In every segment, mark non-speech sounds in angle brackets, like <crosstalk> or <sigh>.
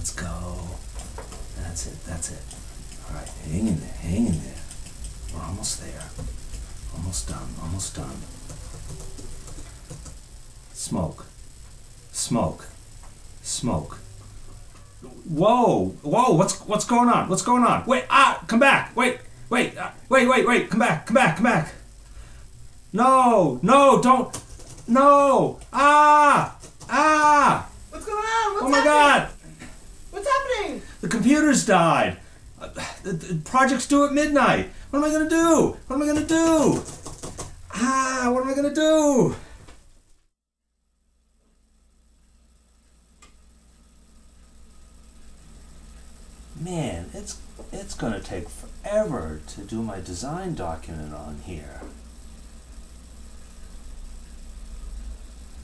Let's go. That's it. That's it. All right, hang in there. Hang in there. We're almost there. Almost done. Almost done. Smoke. Smoke. Smoke. Whoa! Whoa! What's what's going on? What's going on? Wait! Ah! Come back! Wait! Wait! Uh, wait! Wait! Wait! Come back! Come back! Come back! No! No! Don't! No! Ah! Ah! What's going on? What's Oh my happening? God! The computers died. The, project's due at midnight. What am I gonna do? What am I gonna do? Ah! What am I gonna do? Man, it's it's gonna take forever to do my design document on here.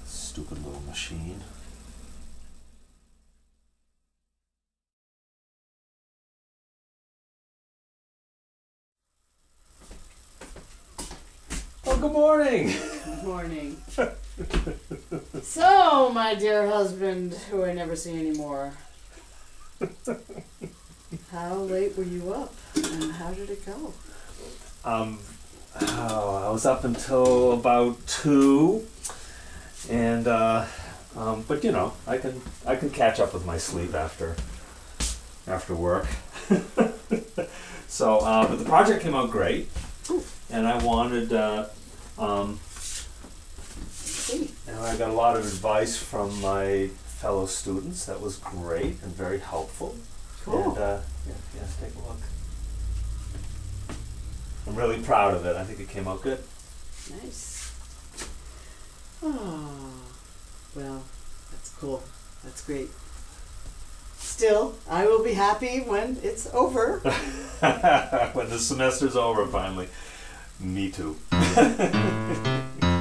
Stupid little machine. Good morning. Good morning. <laughs> so, my dear husband, who I never see anymore. How late were you up? And how did it go? Um, oh, I was up until about two, and uh, um, but you know, I can I can catch up with my sleep after after work. <laughs> so, uh, but the project came out great, and I wanted. Uh, um, and I got a lot of advice from my fellow students. That was great and very helpful. Cool. And uh, yeah, yeah, take a look. I'm really proud of it. I think it came out good. Nice. Oh, well, that's cool. That's great. Still, I will be happy when it's over. <laughs> when the semester's over finally. Me too. <laughs>